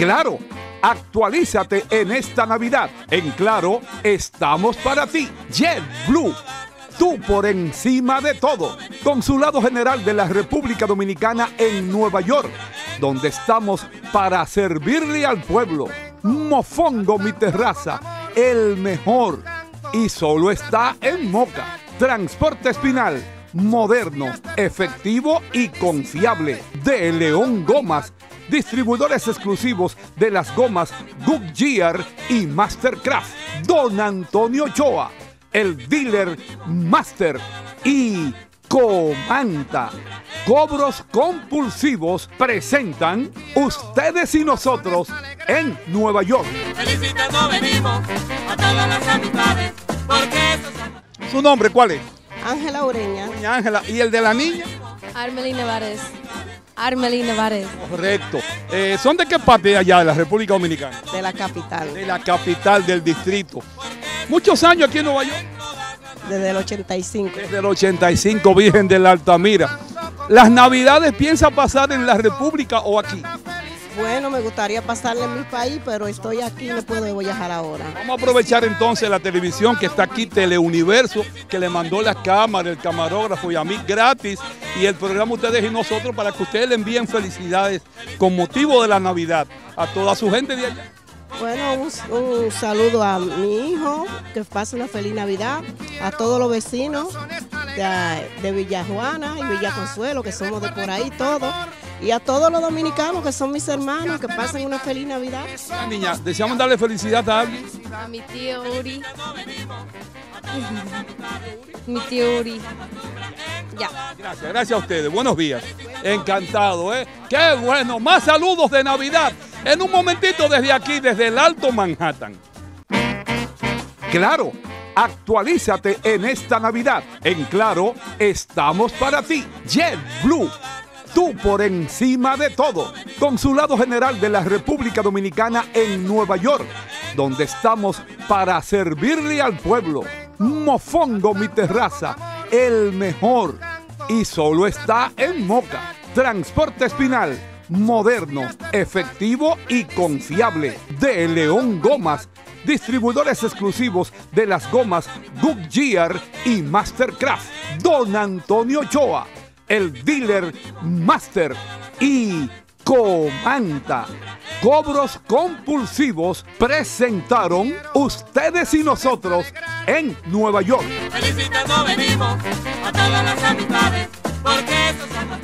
Claro, actualízate en esta Navidad. En Claro, estamos para ti. JetBlue. Tú por encima de todo. Consulado General de la República Dominicana en Nueva York, donde estamos para servirle al pueblo. Mofongo mi terraza, el mejor. Y solo está en Moca. Transporte Espinal, moderno, efectivo y confiable. De León Gomas distribuidores exclusivos de las gomas Goodyear y Mastercraft. Don Antonio Choa, el dealer Master y Comanta. Cobros compulsivos presentan ustedes y nosotros en Nueva York. Felicitando venimos a todas las amistades, porque ¿Su nombre cuál es? Ángela Ureña. Doña Ángela. ¿Y el de la niña? Armelín Nevares. Armelín Nevares. Correcto. Eh, ¿Son de qué parte de allá, de la República Dominicana? De la capital. De la capital del distrito. Muchos años aquí en Nueva York. Desde el 85. Desde el 85, Virgen de la Altamira. ¿Las navidades piensa pasar en la República o aquí? Bueno, me gustaría pasarle en mi país, pero estoy aquí y no puedo viajar ahora. Vamos a aprovechar entonces la televisión que está aquí, Teleuniverso, que le mandó la cámara, el camarógrafo y a mí gratis, y el programa Ustedes y Nosotros para que ustedes le envíen felicidades con motivo de la Navidad a toda su gente de allá. Bueno, un, un saludo a mi hijo, que pase una feliz Navidad, a todos los vecinos de, de Villa Juana y Villa Consuelo, que somos de por ahí todos, y a todos los dominicanos que son mis hermanos, que pasen una feliz Navidad. La niña, deseamos darle felicidad a alguien. A mi tío Uri. mi tío Uri. Ya. Gracias, gracias a ustedes. Buenos días. Encantado, ¿eh? Qué bueno. Más saludos de Navidad. En un momentito desde aquí, desde el Alto Manhattan. Claro, actualízate en esta Navidad. En Claro, estamos para ti. JetBlue. Tú por encima de todo. Consulado General de la República Dominicana en Nueva York, donde estamos para servirle al pueblo. Mofongo mi terraza, el mejor. Y solo está en Moca. Transporte Espinal, moderno, efectivo y confiable. De León Gomas, distribuidores exclusivos de las gomas Goodyear y Mastercraft. Don Antonio Choa, el dealer Master y Comanta. Cobros compulsivos presentaron ustedes y nosotros en Nueva York. felicitando venimos a todas las amistades, porque eso somos